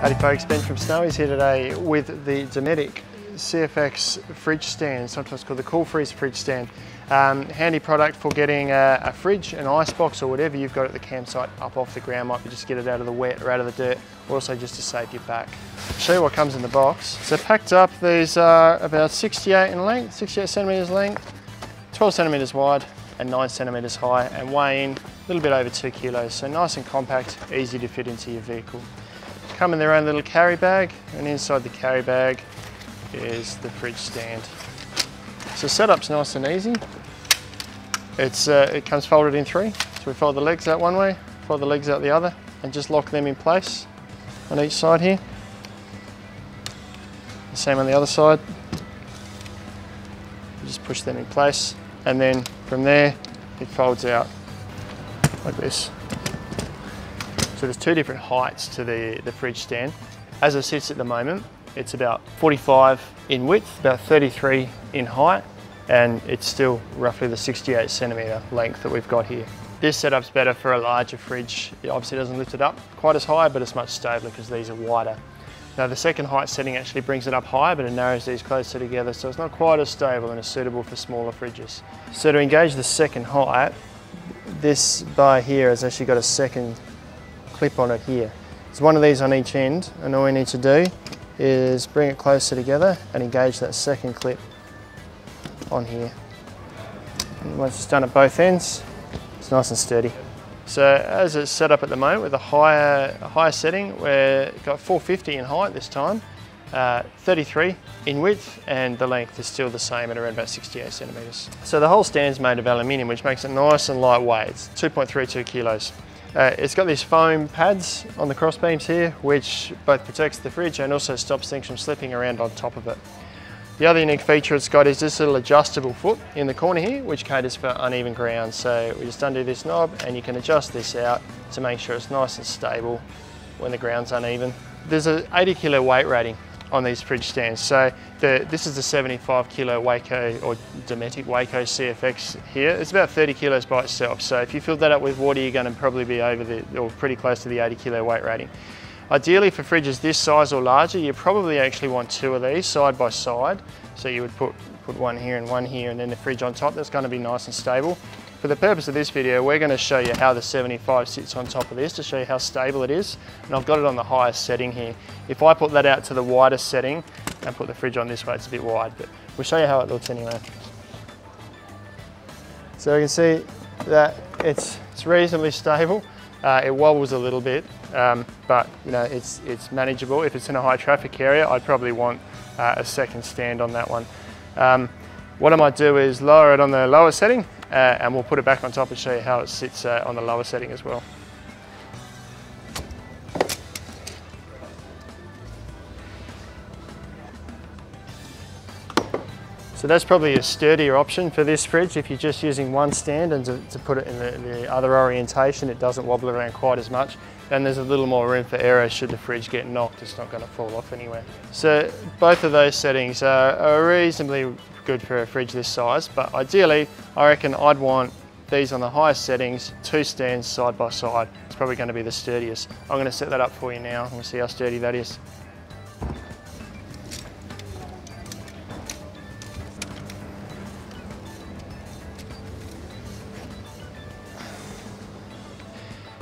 Howdy folks, Ben from Snowy's here today with the Dometic CFX fridge stand, sometimes called the Cool Freeze fridge stand. Um, handy product for getting a, a, fridge, an ice box or whatever you've got at the campsite up off the ground. Might be just get it out of the wet or out of the dirt, or also just to save your back. show you what comes in the box. So packed up, these are about 68 in length, 68 centimetres length, 12 centimetres wide and 9 centimetres high and weigh in a little bit over 2 kilos. So nice and compact, easy to fit into your vehicle come in their own little carry bag and inside the carry bag is the fridge stand. So setup's nice and easy. It's, uh, it comes folded in three. So we fold the legs out one way, fold the legs out the other and just lock them in place on each side here. The same on the other side. just push them in place and then from there it folds out like this. So there's two different heights to the, the fridge stand. As it sits at the moment, it's about 45 in width, about 33 in height, and it's still roughly the 68 centimetre length that we've got here. This setup's better for a larger fridge. It obviously doesn't lift it up quite as high, but it's much stabler because these are wider. Now the second height setting actually brings it up higher, but it narrows these closer together, so it's not quite as stable and is suitable for smaller fridges. So to engage the second height, this bar here has actually got a second clip on it here. There's one of these on each end and all we need to do is bring it closer together and engage that second clip on here. And once it's done at both ends, it's nice and sturdy. So as it's set up at the moment with a higher, a higher setting, we've got 450 in height this time, uh, 33 in width and the length is still the same at around about 68 centimetres. So the whole stand's made of aluminium which makes it nice and lightweight. It's 2.32 kilos. Uh, it's got these foam pads on the cross beams here, which both protects the fridge and also stops things from slipping around on top of it. The other unique feature it's got is this little adjustable foot in the corner here, which caters for uneven ground. So we just undo this knob and you can adjust this out to make sure it's nice and stable when the ground's uneven. There's an 80 kilo weight rating on these fridge stands. So the, this is the 75 kilo Waeco or Dometic Waeco CFX here. It's about 30 kilos by itself. So if you fill that up with water, you're going to probably be over the, or pretty close to the 80 kilo weight rating. Ideally for fridges this size or larger, you probably actually want two of these side by side. So you would put, put one here and one here and then the fridge on top. That's going to be nice and stable. For the purpose of this video, we're going to show you how the 75 sits on top of this to show you how stable it is. And I've got it on the highest setting here. If I put that out to the widest setting and put the fridge on this way, it's a bit wide, but we'll show you how it looks anyway. So you can see that it's, it's reasonably stable. Uh, it wobbles a little bit, um, but you know it's, it's manageable. If it's in a high traffic area, I'd probably want uh, a second stand on that one. Um, what I might do is lower it on the lower setting uh, and we'll put it back on top and show you how it sits uh, on the lower setting as well. So that's probably a sturdier option for this fridge if you're just using one stand and to, to put it in the, the, other orientation it doesn't wobble around quite as much and there's a little more room for error should the fridge get knocked it's not going to fall off anywhere. So both of those settings are, are reasonably good for a fridge this size, but ideally, I reckon I'd want these on the highest settings, two stands side by side. It's probably going to be the sturdiest. I'm going to set that up for you now and see how sturdy that is.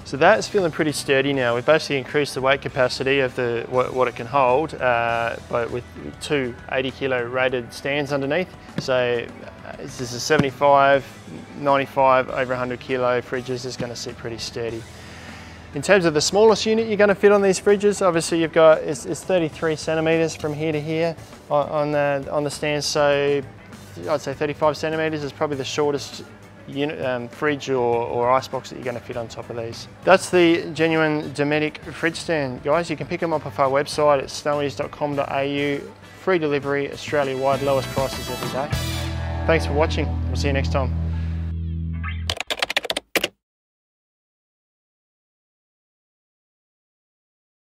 So that's feeling pretty sturdy now. We've basically increased the weight capacity of the what, what it can hold uh, but with two 80 kilo rated stands underneath. So uh, this is a 75, 95, over 100 kilo fridges is going to sit pretty sturdy. In terms of the smallest unit you're going to fit on these fridges, obviously you've got it's, it's 33 centimeters from here to here on, on the on the stands. So I'd say 35 centimeters is probably the shortest um, fridge or, or icebox that you're going to fit on top of these. That's the genuine Dometic fridge stand, guys. You can pick them up off our website at snowys.com.au. Free delivery, Australia-wide, lowest prices every day. Thanks for watching. We'll see you next time.